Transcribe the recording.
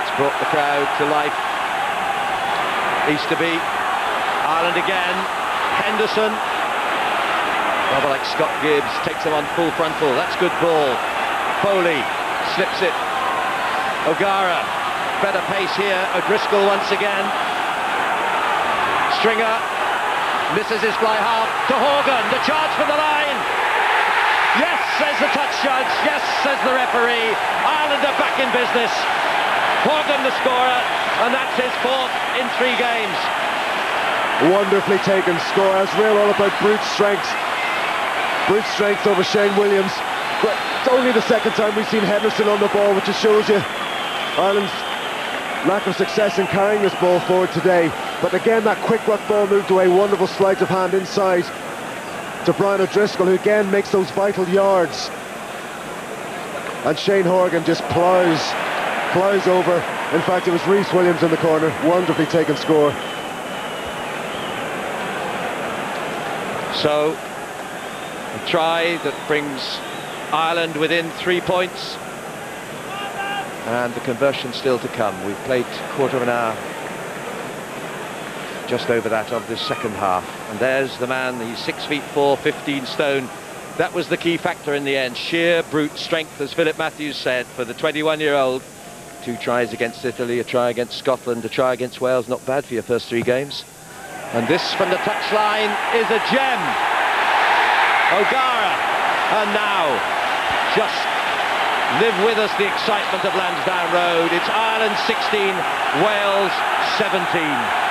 That's brought the crowd to life. Easterby, Ireland again, Henderson. Rather like Scott Gibbs, takes him on full frontal. That's good ball. Foley slips it. O'Gara, better pace here. O'Driscoll once again. Stringer misses his fly half to Horgan. The charge for the line. Yes, says the touch judge. Yes, says the referee. Ireland are back in business. Horgan the scorer, and that's his fourth in three games. Wonderfully taken score. As real all about brute strength. Brute strength over Shane Williams. But it's only the second time we've seen Henderson on the ball, which just shows you Ireland's lack of success in carrying this ball forward today. But again, that quick work ball moved away. Wonderful sleight of hand inside to Brian O'Driscoll, who again makes those vital yards. And Shane Horgan just plows, plows over. In fact, it was Rhys Williams in the corner. Wonderfully taken score. So, a try that brings Ireland within three points. And the conversion still to come. We've played quarter of an hour, just over that of the second half. And there's the man, he's six feet four, 15 stone. That was the key factor in the end. Sheer brute strength, as Philip Matthews said, for the 21-year-old. Two tries against Italy, a try against Scotland, a try against Wales. Not bad for your first three games. And this from the touchline is a gem. O'Gara. And now, just live with us the excitement of Lansdowne Road. It's Ireland 16, Wales 17.